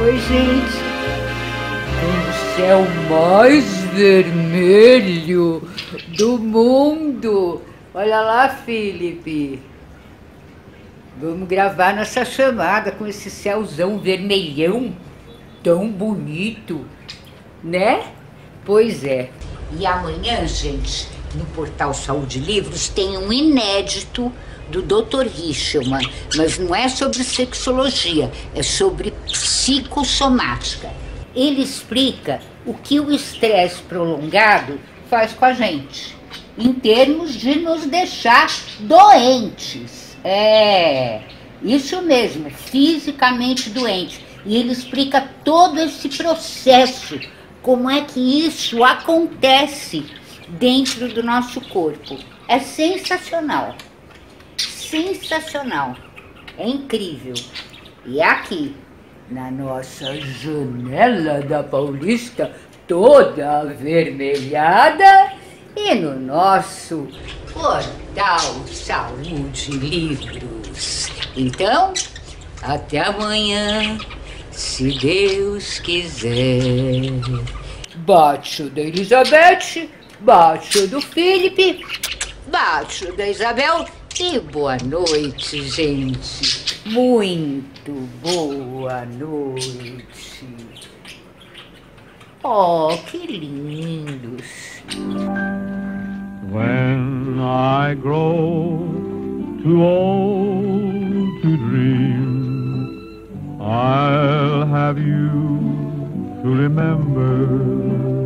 Oi, gente. O céu mais vermelho do mundo. Olha lá, Felipe. Vamos gravar nossa chamada com esse céuzão vermelhão tão bonito, né? Pois é. E amanhã, gente, no portal Saúde Livros tem um inédito do Dr. Richelman, mas não é sobre sexologia, é sobre psicossomática. Ele explica o que o estresse prolongado faz com a gente, em termos de nos deixar doentes. É, isso mesmo, fisicamente doente. E ele explica todo esse processo, como é que isso acontece dentro do nosso corpo. É sensacional sensacional. É incrível. E aqui, na nossa janela da Paulista, toda avermelhada, e no nosso portal Saúde Livros. Então, até amanhã, se Deus quiser. Bate o da Elizabeth, bate o do Felipe, bate o da Isabel e boa noite, gente. Muito boa noite. Oh, que lindos. When I grow too old to dream, I'll have you to remember.